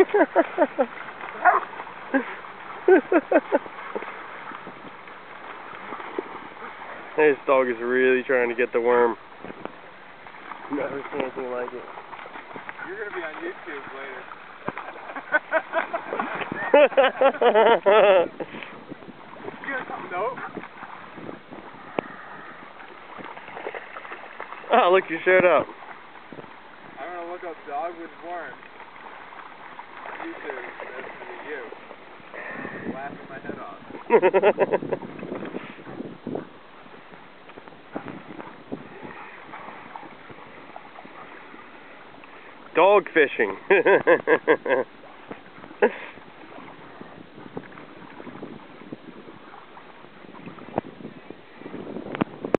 this dog is really trying to get the worm. Never seen anything like it. You're gonna be on YouTube later. nope. oh, look, you showed up. I'm gonna look up dog with worm. Dog fishing.